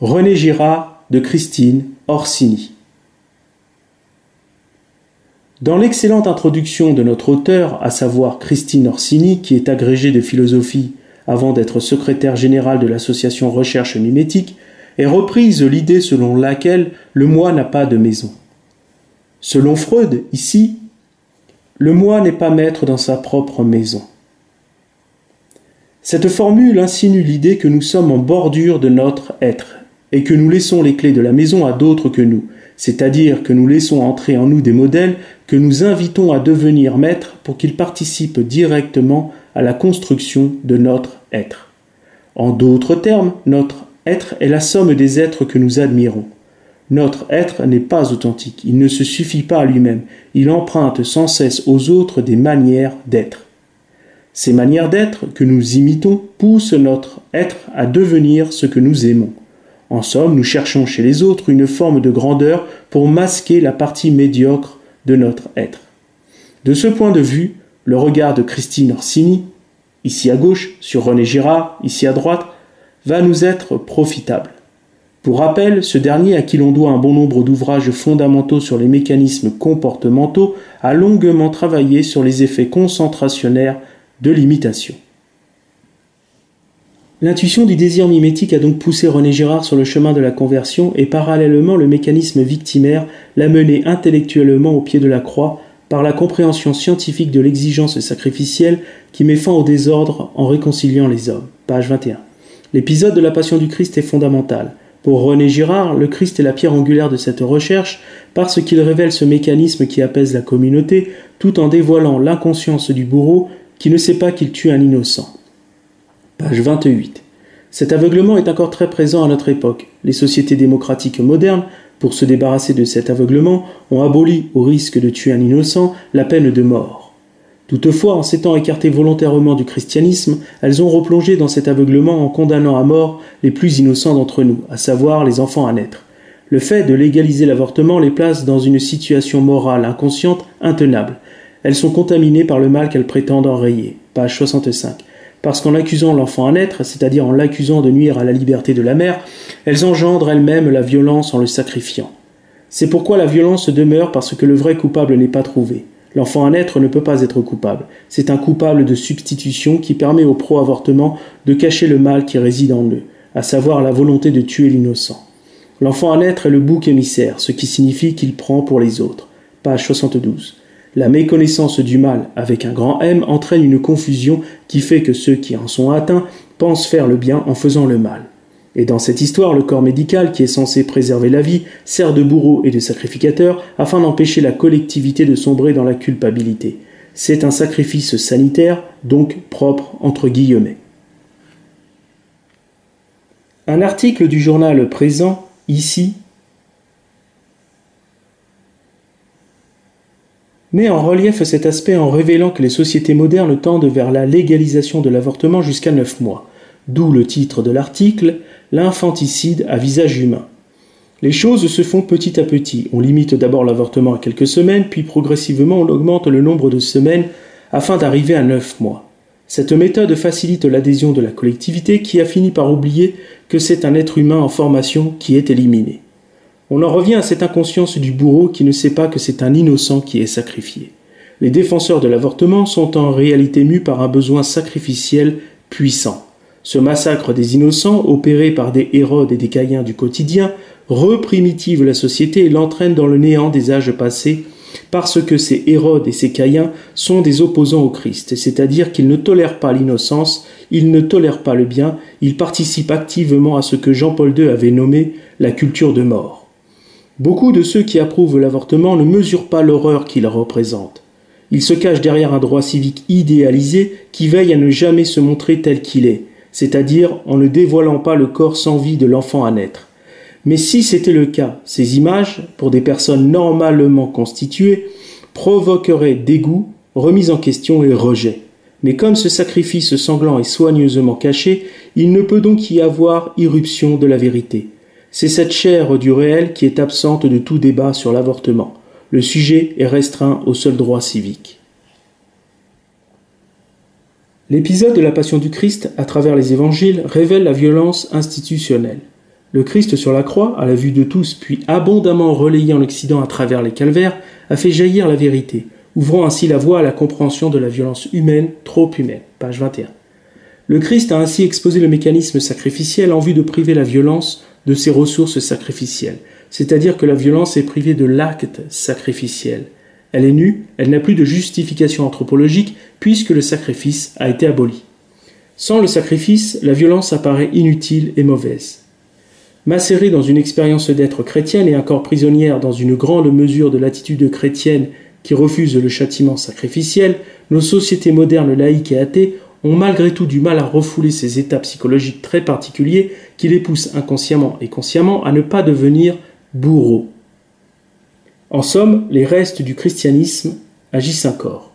René Girard de Christine Orsini. Dans l'excellente introduction de notre auteur, à savoir Christine Orsini, qui est agrégée de philosophie avant d'être secrétaire générale de l'association Recherche Mimétique, est reprise l'idée selon laquelle le moi n'a pas de maison. Selon Freud, ici, le moi n'est pas maître dans sa propre maison. Cette formule insinue l'idée que nous sommes en bordure de notre être et que nous laissons les clés de la maison à d'autres que nous, c'est-à-dire que nous laissons entrer en nous des modèles que nous invitons à devenir maîtres pour qu'ils participent directement à la construction de notre être. En d'autres termes, notre être est la somme des êtres que nous admirons. Notre être n'est pas authentique, il ne se suffit pas à lui-même, il emprunte sans cesse aux autres des manières d'être. Ces manières d'être que nous imitons poussent notre être à devenir ce que nous aimons. En somme, nous cherchons chez les autres une forme de grandeur pour masquer la partie médiocre de notre être. De ce point de vue, le regard de Christine Orsini, ici à gauche, sur René Girard, ici à droite, va nous être profitable. Pour rappel, ce dernier, à qui l'on doit un bon nombre d'ouvrages fondamentaux sur les mécanismes comportementaux, a longuement travaillé sur les effets concentrationnaires de l'imitation. L'intuition du désir mimétique a donc poussé René Girard sur le chemin de la conversion et parallèlement le mécanisme victimaire l'a mené intellectuellement au pied de la croix par la compréhension scientifique de l'exigence sacrificielle qui met fin au désordre en réconciliant les hommes. Page 21. L'épisode de la Passion du Christ est fondamental. Pour René Girard, le Christ est la pierre angulaire de cette recherche parce qu'il révèle ce mécanisme qui apaise la communauté tout en dévoilant l'inconscience du bourreau qui ne sait pas qu'il tue un innocent. Page 28. Cet aveuglement est encore très présent à notre époque. Les sociétés démocratiques modernes, pour se débarrasser de cet aveuglement, ont aboli, au risque de tuer un innocent, la peine de mort. Toutefois, en s'étant écartées volontairement du christianisme, elles ont replongé dans cet aveuglement en condamnant à mort les plus innocents d'entre nous, à savoir les enfants à naître. Le fait de légaliser l'avortement les place dans une situation morale inconsciente intenable. Elles sont contaminées par le mal qu'elles prétendent enrayer. Page 65 parce qu'en accusant l'enfant à naître, c'est-à-dire en l'accusant de nuire à la liberté de la mère, elles engendrent elles-mêmes la violence en le sacrifiant. C'est pourquoi la violence demeure parce que le vrai coupable n'est pas trouvé. L'enfant à naître ne peut pas être coupable. C'est un coupable de substitution qui permet au pro-avortement de cacher le mal qui réside en eux, à savoir la volonté de tuer l'innocent. L'enfant à naître est le bouc émissaire, ce qui signifie qu'il prend pour les autres. Page 72. La méconnaissance du mal avec un grand M entraîne une confusion qui fait que ceux qui en sont atteints pensent faire le bien en faisant le mal. Et dans cette histoire, le corps médical, qui est censé préserver la vie, sert de bourreau et de sacrificateur afin d'empêcher la collectivité de sombrer dans la culpabilité. C'est un sacrifice sanitaire, donc propre entre guillemets. Un article du journal présent, ici, met en relief cet aspect en révélant que les sociétés modernes tendent vers la légalisation de l'avortement jusqu'à 9 mois, d'où le titre de l'article L'infanticide à visage humain. Les choses se font petit à petit. On limite d'abord l'avortement à quelques semaines, puis progressivement on augmente le nombre de semaines afin d'arriver à 9 mois. Cette méthode facilite l'adhésion de la collectivité qui a fini par oublier que c'est un être humain en formation qui est éliminé. On en revient à cette inconscience du bourreau qui ne sait pas que c'est un innocent qui est sacrifié. Les défenseurs de l'avortement sont en réalité mus par un besoin sacrificiel puissant. Ce massacre des innocents, opéré par des Hérodes et des Caïens du quotidien, reprimitive la société et l'entraîne dans le néant des âges passés, parce que ces Hérodes et ces Caïens sont des opposants au Christ, c'est-à-dire qu'ils ne tolèrent pas l'innocence, ils ne tolèrent pas le bien, ils participent activement à ce que Jean-Paul II avait nommé la culture de mort. Beaucoup de ceux qui approuvent l'avortement ne mesurent pas l'horreur qu'il représente. Ils se cachent derrière un droit civique idéalisé qui veille à ne jamais se montrer tel qu'il est, c'est-à-dire en ne dévoilant pas le corps sans vie de l'enfant à naître. Mais si c'était le cas, ces images, pour des personnes normalement constituées, provoqueraient dégoût, remise en question et rejet. Mais comme ce sacrifice sanglant est soigneusement caché, il ne peut donc y avoir irruption de la vérité. C'est cette chair du réel qui est absente de tout débat sur l'avortement. Le sujet est restreint au seul droit civique. L'épisode de la Passion du Christ à travers les évangiles révèle la violence institutionnelle. Le Christ sur la croix, à la vue de tous, puis abondamment relayé en Occident à travers les calvaires, a fait jaillir la vérité, ouvrant ainsi la voie à la compréhension de la violence humaine, trop humaine. Page 21. Le Christ a ainsi exposé le mécanisme sacrificiel en vue de priver la violence de ses ressources sacrificielles, c'est-à-dire que la violence est privée de l'acte sacrificiel. Elle est nue, elle n'a plus de justification anthropologique puisque le sacrifice a été aboli. Sans le sacrifice, la violence apparaît inutile et mauvaise. Macérée dans une expérience d'être chrétienne et encore prisonnière dans une grande mesure de l'attitude chrétienne qui refuse le châtiment sacrificiel, nos sociétés modernes laïques et athées ont malgré tout du mal à refouler ces états psychologiques très particuliers qui les poussent inconsciemment et consciemment à ne pas devenir bourreaux. En somme, les restes du christianisme agissent encore.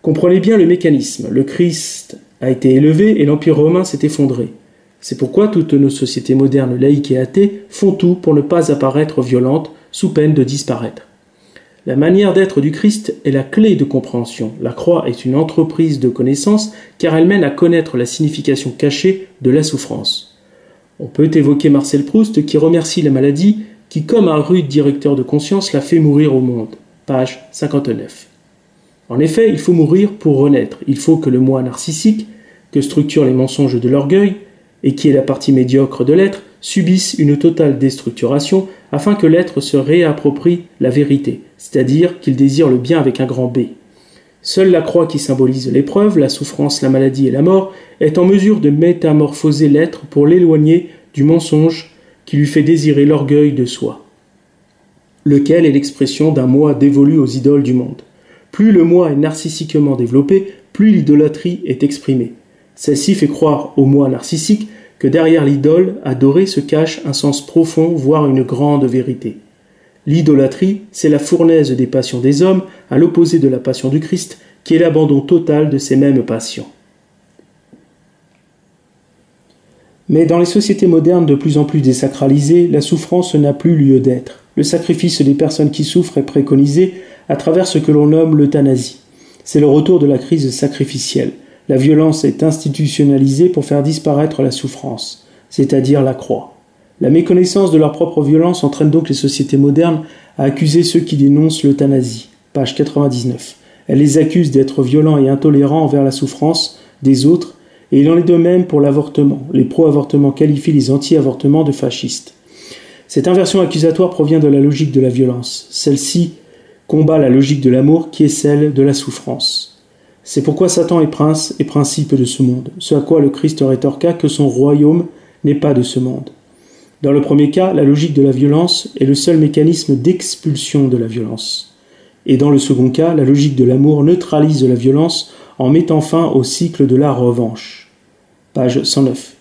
Comprenez bien le mécanisme. Le Christ a été élevé et l'Empire romain s'est effondré. C'est pourquoi toutes nos sociétés modernes laïques et athées font tout pour ne pas apparaître violentes sous peine de disparaître. La manière d'être du Christ est la clé de compréhension. La croix est une entreprise de connaissance car elle mène à connaître la signification cachée de la souffrance. On peut évoquer Marcel Proust qui remercie la maladie qui, comme un rude directeur de conscience, l'a fait mourir au monde. Page 59. En effet, il faut mourir pour renaître. Il faut que le moi narcissique, que structurent les mensonges de l'orgueil, et qui est la partie médiocre de l'être, subisse une totale déstructuration afin que l'être se réapproprie la vérité, c'est-à-dire qu'il désire le bien avec un grand B. Seule la croix qui symbolise l'épreuve, la souffrance, la maladie et la mort est en mesure de métamorphoser l'être pour l'éloigner du mensonge qui lui fait désirer l'orgueil de soi, lequel est l'expression d'un moi dévolu aux idoles du monde. Plus le moi est narcissiquement développé, plus l'idolâtrie est exprimée. Celle-ci fait croire au moi narcissique que derrière l'idole adorée se cache un sens profond, voire une grande vérité. L'idolâtrie, c'est la fournaise des passions des hommes, à l'opposé de la passion du Christ, qui est l'abandon total de ces mêmes passions. Mais dans les sociétés modernes de plus en plus désacralisées, la souffrance n'a plus lieu d'être. Le sacrifice des personnes qui souffrent est préconisé à travers ce que l'on nomme l'euthanasie. C'est le retour de la crise sacrificielle. La violence est institutionnalisée pour faire disparaître la souffrance, c'est-à-dire la croix. La méconnaissance de leur propre violence entraîne donc les sociétés modernes à accuser ceux qui dénoncent l'euthanasie. Page 99. Elle les accuse d'être violents et intolérants envers la souffrance des autres, et il en est de même pour l'avortement. Les pro-avortements qualifient les anti-avortements de fascistes. Cette inversion accusatoire provient de la logique de la violence. Celle-ci combat la logique de l'amour qui est celle de la souffrance. C'est pourquoi Satan est prince et principe de ce monde, ce à quoi le Christ rétorqua que son royaume n'est pas de ce monde. Dans le premier cas, la logique de la violence est le seul mécanisme d'expulsion de la violence. Et dans le second cas, la logique de l'amour neutralise la violence en mettant fin au cycle de la revanche. Page 109.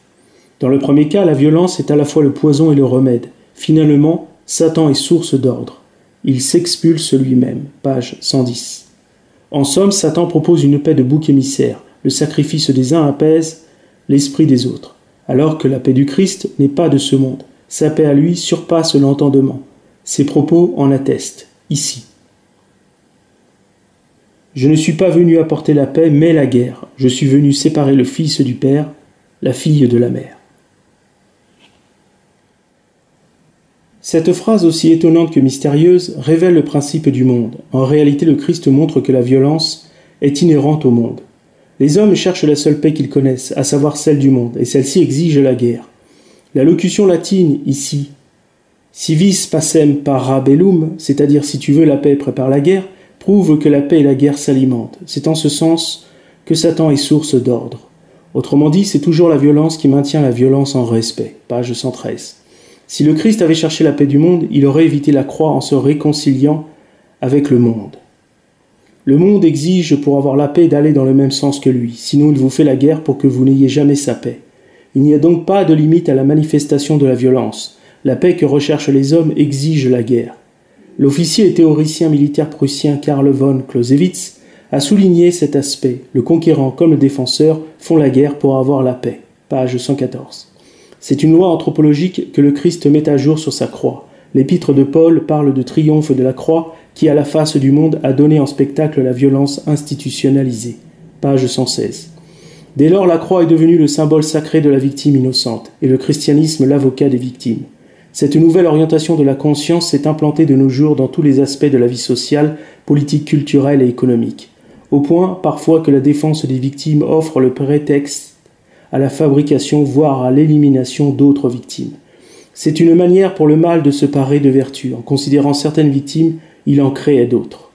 Dans le premier cas, la violence est à la fois le poison et le remède. Finalement, Satan est source d'ordre. Il s'expulse lui-même. Page 110. En somme, Satan propose une paix de bouc émissaire. Le sacrifice des uns apaise l'esprit des autres, alors que la paix du Christ n'est pas de ce monde. Sa paix à lui surpasse l'entendement. Ses propos en attestent, ici. Je ne suis pas venu apporter la paix, mais la guerre. Je suis venu séparer le fils du Père, la fille de la mère. Cette phrase aussi étonnante que mystérieuse révèle le principe du monde. En réalité, le Christ montre que la violence est inhérente au monde. Les hommes cherchent la seule paix qu'ils connaissent, à savoir celle du monde, et celle-ci exige la guerre. La locution latine ici, si vis pacem parabellum, c'est-à-dire si tu veux la paix, prépare la guerre, prouve que la paix et la guerre s'alimentent. C'est en ce sens que Satan est source d'ordre. Autrement dit, c'est toujours la violence qui maintient la violence en respect. Page 113. Si le Christ avait cherché la paix du monde, il aurait évité la croix en se réconciliant avec le monde. Le monde exige pour avoir la paix d'aller dans le même sens que lui, sinon il vous fait la guerre pour que vous n'ayez jamais sa paix. Il n'y a donc pas de limite à la manifestation de la violence. La paix que recherchent les hommes exige la guerre. L'officier et théoricien militaire prussien Karl von Clausewitz a souligné cet aspect. Le conquérant comme le défenseur font la guerre pour avoir la paix. Page 114. C'est une loi anthropologique que le Christ met à jour sur sa croix. L'épître de Paul parle de triomphe de la croix qui, à la face du monde, a donné en spectacle la violence institutionnalisée. Page 116. Dès lors, la croix est devenue le symbole sacré de la victime innocente, et le christianisme l'avocat des victimes. Cette nouvelle orientation de la conscience s'est implantée de nos jours dans tous les aspects de la vie sociale, politique, culturelle et économique, au point parfois que la défense des victimes offre le prétexte à la fabrication, voire à l'élimination d'autres victimes. C'est une manière pour le mal de se parer de vertu. En considérant certaines victimes, il en crée d'autres.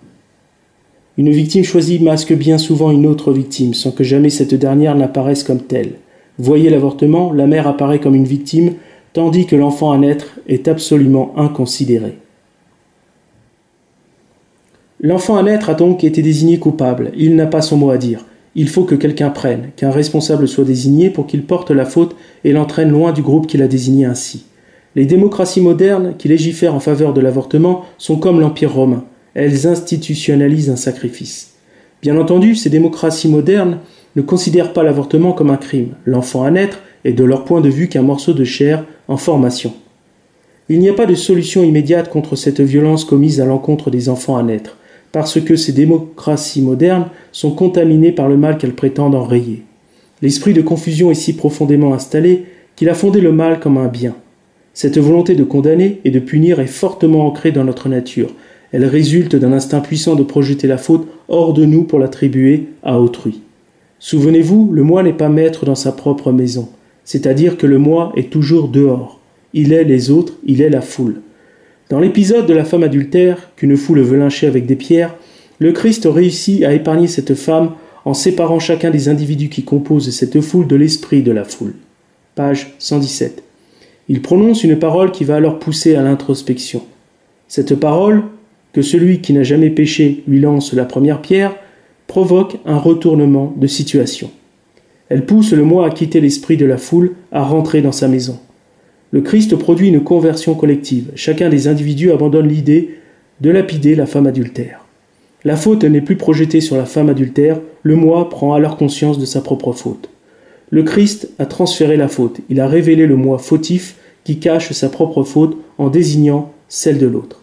Une victime choisie masque bien souvent une autre victime, sans que jamais cette dernière n'apparaisse comme telle. Voyez l'avortement, la mère apparaît comme une victime, tandis que l'enfant à naître est absolument inconsidéré. L'enfant à naître a donc été désigné coupable, il n'a pas son mot à dire. Il faut que quelqu'un prenne, qu'un responsable soit désigné pour qu'il porte la faute et l'entraîne loin du groupe qu'il a désigné ainsi. Les démocraties modernes qui légifèrent en faveur de l'avortement sont comme l'Empire romain, elles institutionnalisent un sacrifice. Bien entendu, ces démocraties modernes ne considèrent pas l'avortement comme un crime. L'enfant à naître est de leur point de vue qu'un morceau de chair en formation. Il n'y a pas de solution immédiate contre cette violence commise à l'encontre des enfants à naître, parce que ces démocraties modernes sont contaminées par le mal qu'elles prétendent enrayer. L'esprit de confusion est si profondément installé qu'il a fondé le mal comme un bien. Cette volonté de condamner et de punir est fortement ancrée dans notre nature. Elle résulte d'un instinct puissant de projeter la faute hors de nous pour l'attribuer à autrui. Souvenez-vous, le moi n'est pas maître dans sa propre maison c'est-à-dire que le moi est toujours dehors. Il est les autres, il est la foule. Dans l'épisode de la femme adultère, qu'une foule veut lyncher avec des pierres, le Christ réussit à épargner cette femme en séparant chacun des individus qui composent cette foule de l'esprit de la foule. Page 117. Il prononce une parole qui va alors pousser à l'introspection. Cette parole, que celui qui n'a jamais péché lui lance la première pierre, provoque un retournement de situation. Elle pousse le moi à quitter l'esprit de la foule, à rentrer dans sa maison. Le Christ produit une conversion collective. Chacun des individus abandonne l'idée de lapider la femme adultère. La faute n'est plus projetée sur la femme adultère, le moi prend alors conscience de sa propre faute. Le Christ a transféré la faute, il a révélé le moi fautif qui cache sa propre faute en désignant celle de l'autre.